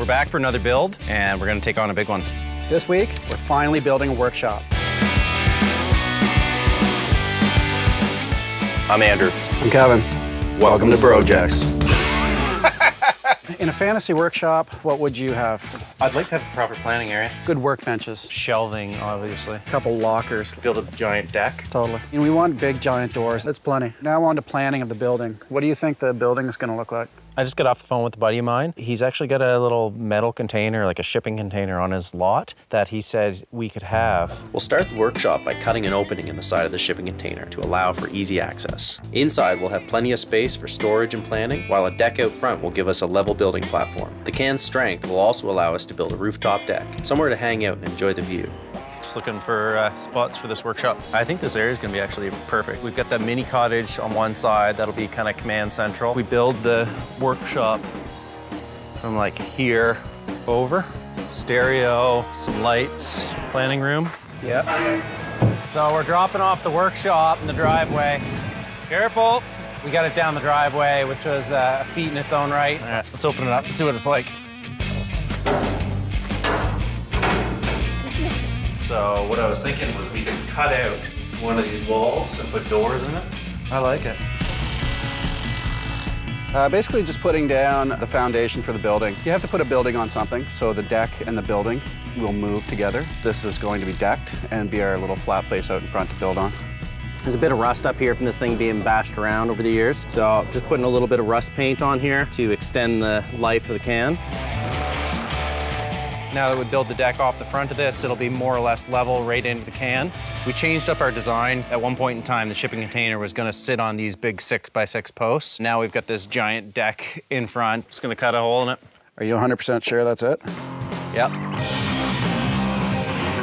We're back for another build, and we're gonna take on a big one. This week, we're finally building a workshop. I'm Andrew. I'm Kevin. Welcome to Brojects. In a fantasy workshop, what would you have? I'd like to have a proper planning area. Good workbenches, Shelving, obviously. a couple lockers. Build a giant deck. Totally. And we want big giant doors. That's plenty. Now on to planning of the building. What do you think the building is going to look like? I just got off the phone with a buddy of mine. He's actually got a little metal container, like a shipping container on his lot that he said we could have. We'll start the workshop by cutting an opening in the side of the shipping container to allow for easy access. Inside, we'll have plenty of space for storage and planning, while a deck out front will give us a level building platform. The can's strength will also allow us to build a rooftop deck, somewhere to hang out and enjoy the view. Just looking for uh, spots for this workshop. I think this area is going to be actually perfect. We've got that mini cottage on one side that'll be kind of command central. We build the workshop from like here over. Stereo, some lights, planning room. Yep. So we're dropping off the workshop in the driveway. Careful. We got it down the driveway, which was uh, a feat in its own right. All right, let's open it up and see what it's like. So what I was thinking was we could cut out one of these walls and put doors in it. I like it. Uh, basically just putting down the foundation for the building. You have to put a building on something, so the deck and the building will move together. This is going to be decked and be our little flat place out in front to build on. There's a bit of rust up here from this thing being bashed around over the years. So just putting a little bit of rust paint on here to extend the life of the can. Now that we build the deck off the front of this, it'll be more or less level right into the can. We changed up our design. At one point in time, the shipping container was gonna sit on these big six by six posts. Now we've got this giant deck in front. Just gonna cut a hole in it. Are you 100% sure that's it? Yep.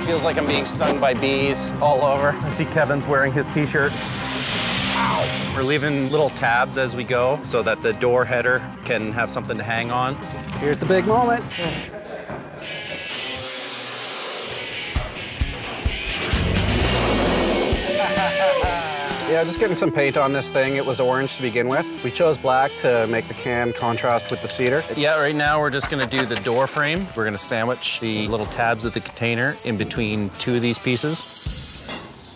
Feels like I'm being stung by bees all over. I see Kevin's wearing his t-shirt. Ow. We're leaving little tabs as we go so that the door header can have something to hang on. Here's the big moment. Yeah, just getting some paint on this thing. It was orange to begin with. We chose black to make the can contrast with the cedar. Yeah, right now we're just gonna do the door frame. We're gonna sandwich the little tabs of the container in between two of these pieces.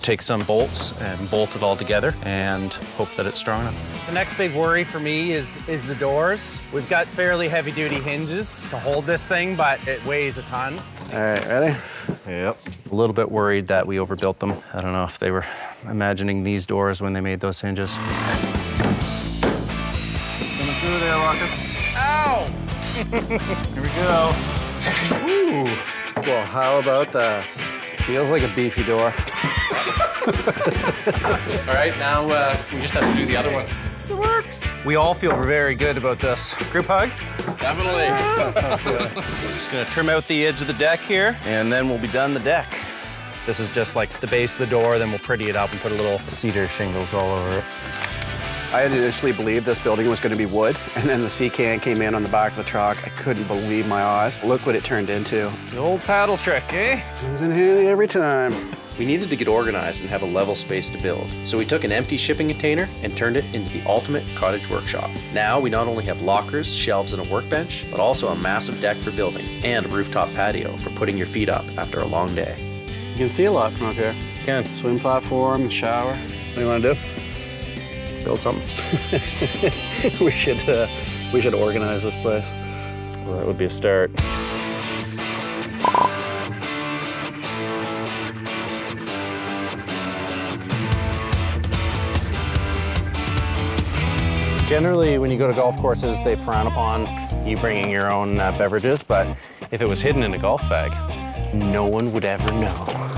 Take some bolts and bolt it all together and hope that it's strong enough. The next big worry for me is, is the doors. We've got fairly heavy duty hinges to hold this thing, but it weighs a ton. All right, ready? Yep. A little bit worried that we overbuilt them. I don't know if they were imagining these doors when they made those hinges. Coming through there, Walker. Ow! Here we go. Ooh. Well, how about that? Feels like a beefy door. All right, now uh, we just have to do the other one. It works. We all feel very good about this. Group hug. Definitely. We're just gonna trim out the edge of the deck here, and then we'll be done the deck. This is just like the base of the door, then we'll pretty it up and put a little cedar shingles all over it. I had initially believed this building was going to be wood, and then the sea can came in on the back of the truck. I couldn't believe my eyes. Look what it turned into. The old paddle trick, eh? Comes in handy every time. We needed to get organized and have a level space to build, so we took an empty shipping container and turned it into the ultimate cottage workshop. Now we not only have lockers, shelves, and a workbench, but also a massive deck for building and a rooftop patio for putting your feet up after a long day. You can see a lot from up here. Can. Swim platform, shower. What do you want to do? Build something. we should uh, we should organize this place. Well, that would be a start. Generally, when you go to golf courses, they frown upon you bringing your own uh, beverages, but if it was hidden in a golf bag, no one would ever know.